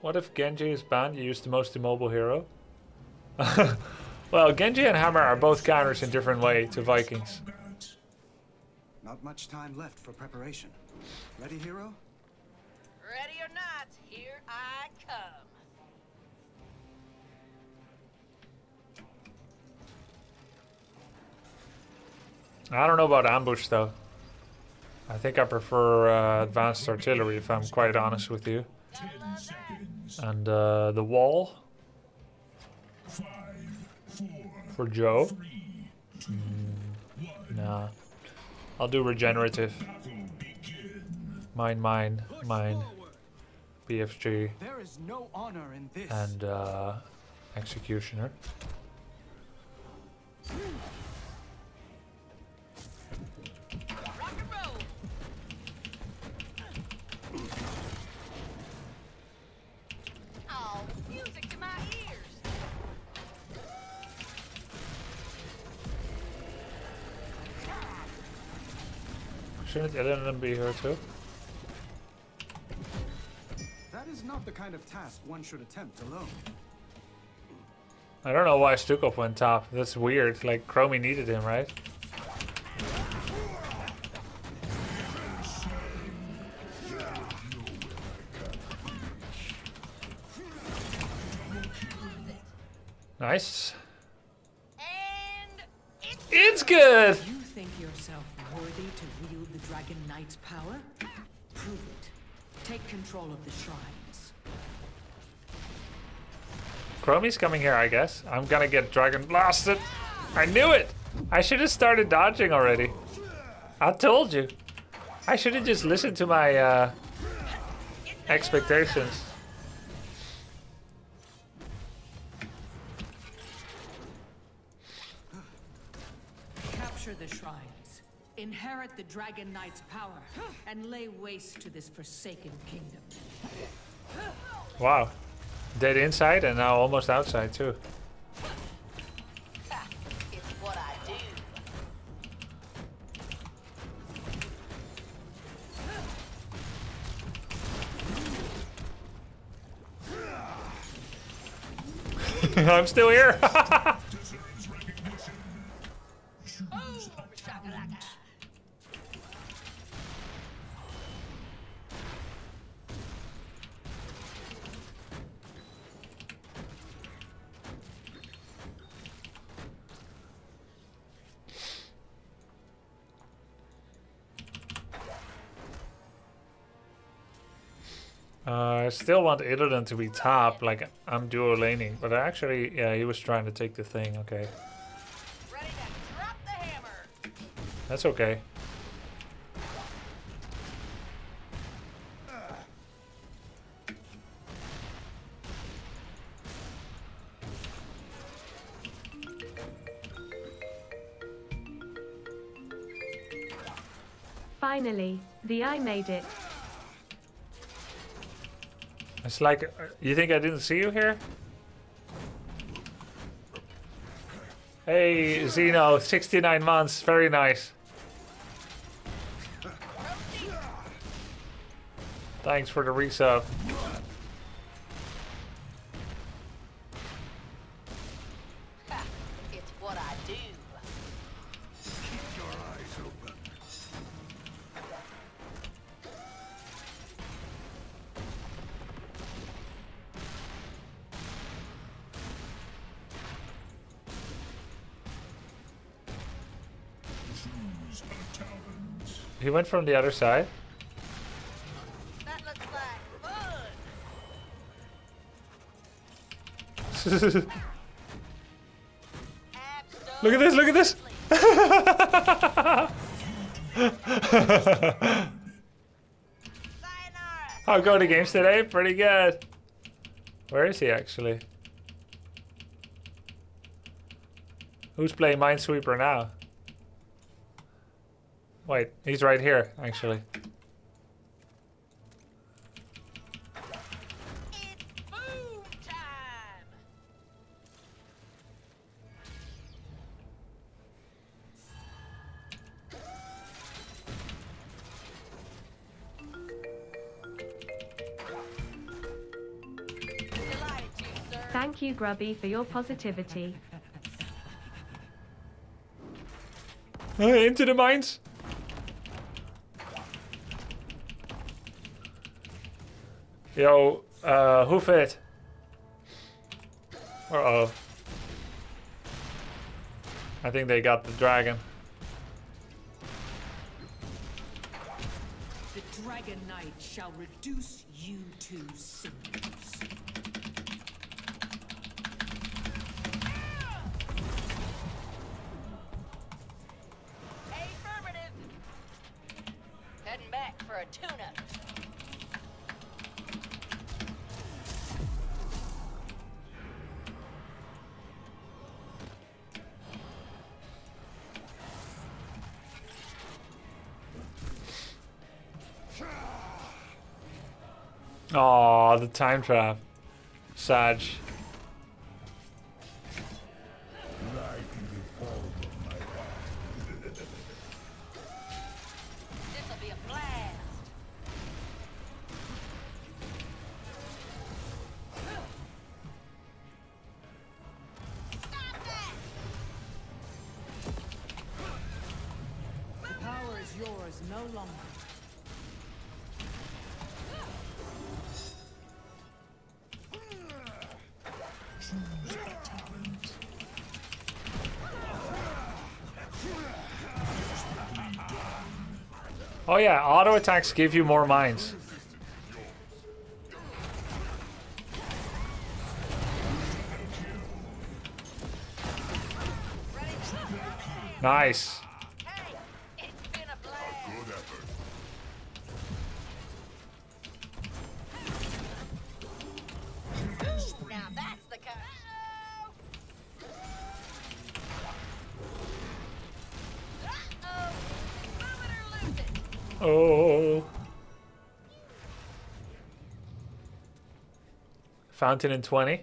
What if Genji is banned? You use the most immobile hero. well, Genji and Hammer are both counters in different way to Vikings. Not much time left for preparation. Ready, hero? Ready or not, here I come. I don't know about ambush though. I think I prefer uh, advanced artillery if I'm quite honest with you. And uh, the wall for Joe. Mm, nah, I'll do regenerative. Mine, mine, mine. BFG There is no honor in this. and uh, executioner. Shouldn't Illidan be here too? That is not the kind of task one should attempt alone. I don't know why Stukov went top. That's weird. Like Chromie needed him, right? Nice. And it's It's good. You think yourself worthy to wield the Dragon Knight's power? Prove it. Take control of the shrines. Chromie's coming here, I guess. I'm gonna get Dragon Blasted. I knew it. I should have started dodging already. I told you. I should have just listened to my uh, expectations. Capture the shrines. Inherit the Dragon Knight's power. And lay waste to this forsaken kingdom. Wow. Dead inside and now almost outside too. I'm still here. still want Illidan to be top, like I'm dual laning, but actually, yeah, he was trying to take the thing. Okay, Ready to drop the hammer. that's okay. Finally, the eye made it. It's like, uh, you think I didn't see you here? Hey, Zeno, 69 months, very nice. Thanks for the resub. He went from the other side. Look at this, look at this. How go the games today? Pretty good. Where is he actually? Who's playing Minesweeper now? Wait, he's right here, actually. It's boom time. Thank you, Grubby, for your positivity. Uh, into the mines. Yo, uh, hoof it. Uh oh. I think they got the dragon. The Dragon Knight shall reduce you to cinders. Affirmative. Heading back for a tune-up. Aw, the time trap. Sag. Oh yeah, auto attacks give you more mines. Nice. Oh. Fountain in 20.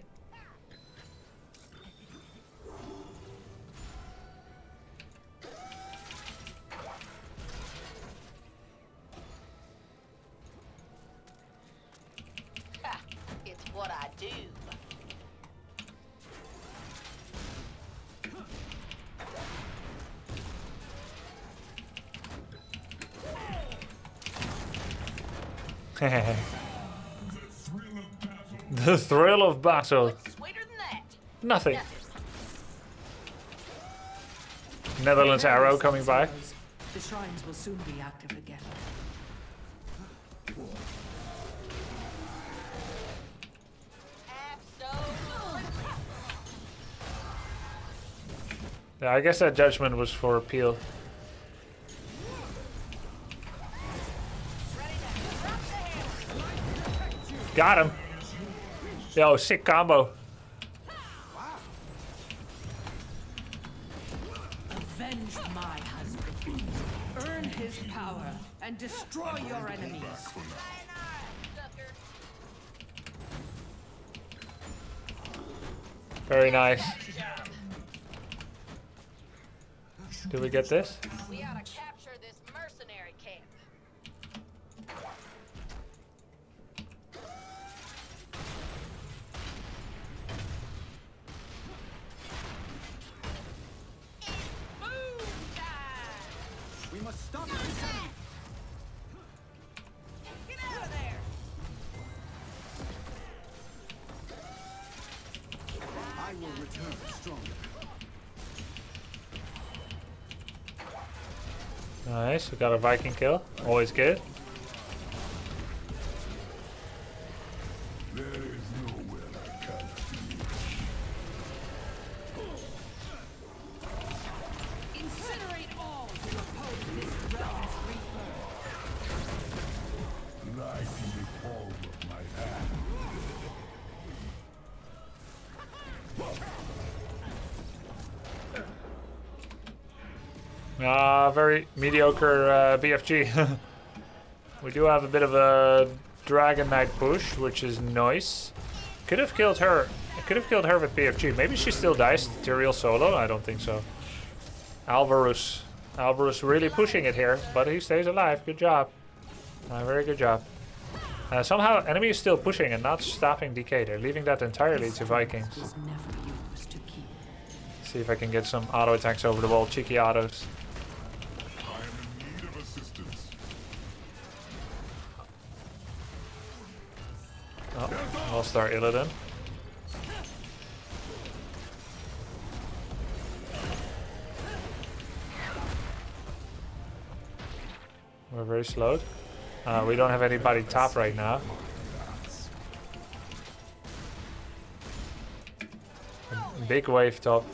the thrill of battle. Sweeter. Nothing. Netherlands arrow coming by. The shrines will soon be active again. Yeah, I guess that judgment was for appeal. Ready to drop the hammer. Got him. Yo, sick combo. Avenge my husband. Earn his power and destroy your enemies. Very nice. Did we get this? Nice, we got a Viking kill. Always good. Incinerate Ah, very mediocre uh, BFG. we do have a bit of a Dragon Knight push, which is nice. Could have killed her. Could have killed her with BFG. Maybe she still dies to Tyrael solo. I don't think so. Alvarus. Alvarus really pushing it here, but he stays alive. Good job. Uh, very good job. Uh, somehow, enemy is still pushing and not stopping DK. They're leaving that entirely to Vikings. Was never yours to keep. See if I can get some auto attacks over the wall. Cheeky autos. Oh, I'll start Illidan. We're very slowed. Uh, we don't have anybody top right now. Big wave top.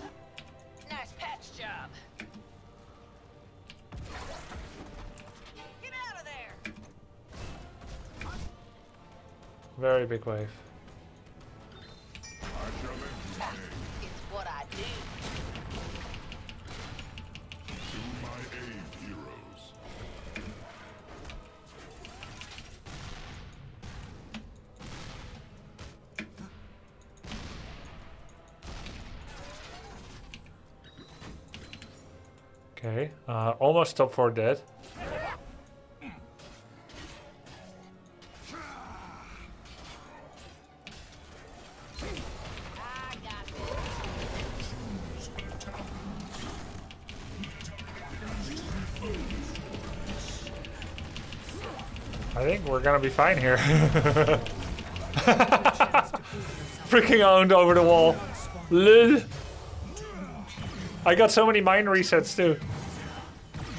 My aid, heroes. Okay. Uh, almost top 4 dead. I think we're gonna be fine here. Freaking owned over the wall. Lol. I got so many mine resets too.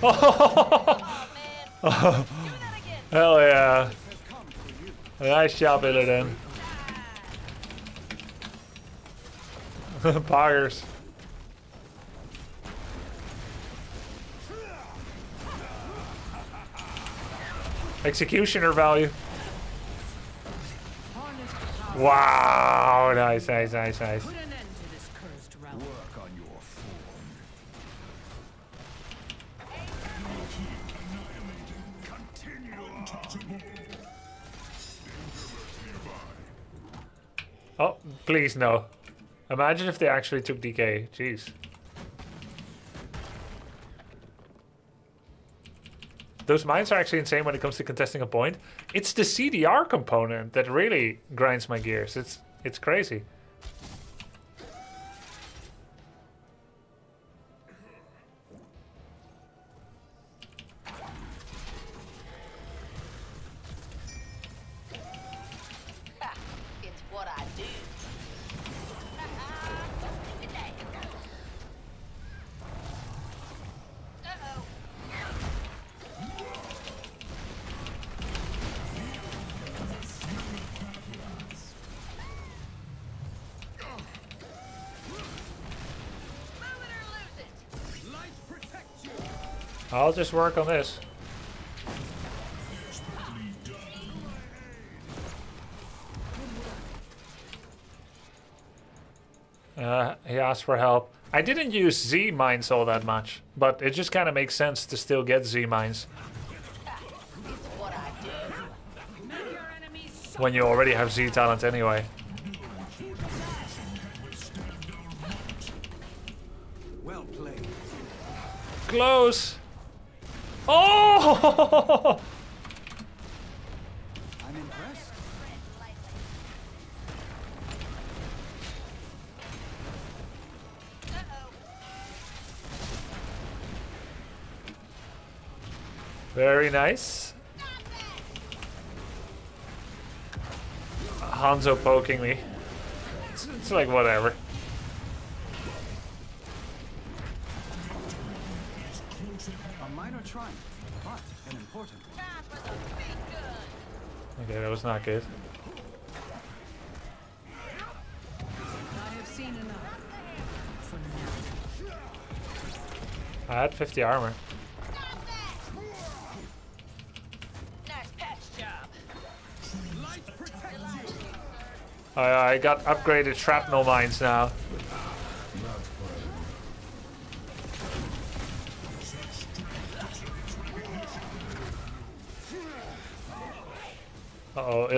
Oh. Hell yeah. Nice job, Illidan. Poggers. Executioner value. Harness the power. Wow, nice, nice, nice, nice. Put an end to this cursed realm. Work on your form. Oh, please no. Imagine if they actually took DK. Jeez. Those mines are actually insane when it comes to contesting a point. It's the CDR component that really grinds my gears. It's it's crazy. I'll just work on this. Uh, he asked for help. I didn't use Z mines all that much, but it just kind of makes sense to still get Z mines It's what I do. Make your enemies when you already have Z talent anyway. Well played. Close. Oh! I'm impressed. Very nice. Hanzo poking me. It's, it's like whatever. Gun. Okay, that not good. I had 50 armor. I, I got upgraded shrapnel mines now.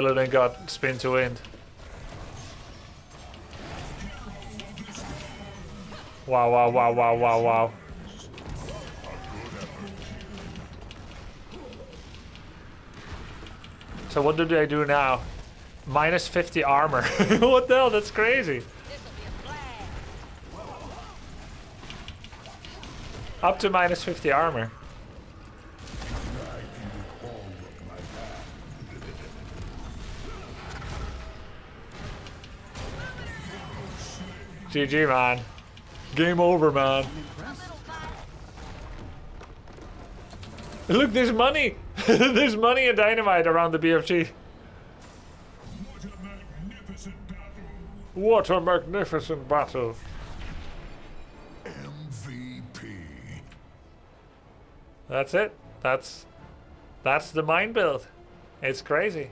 Oh, Illidan got spin to end. Wow, wow, wow, wow, wow, wow. So what do they do now? Minus 50 armor. what the hell? That's crazy. Up to minus 50 armor. GG, man. Game over, man. Look, there's money. there's money and dynamite around the BFG. What a magnificent battle! What a magnificent battle. MVP. That's it. That's that's the mine build. It's crazy.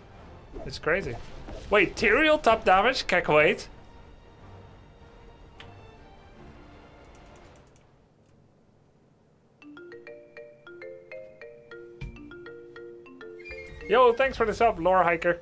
It's crazy. Wait, Tyrael top damage? Can't wait. Yo, thanks for the sub, Lore Hiker.